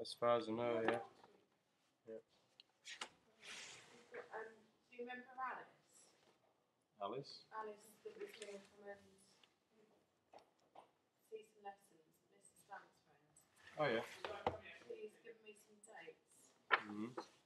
As far as I know, yeah. yeah. Do you remember Alice? Alice? Alice that was going to come and see some lessons Mrs. Stan's friend. Oh, yeah. Please give me some dates. Mm-hmm.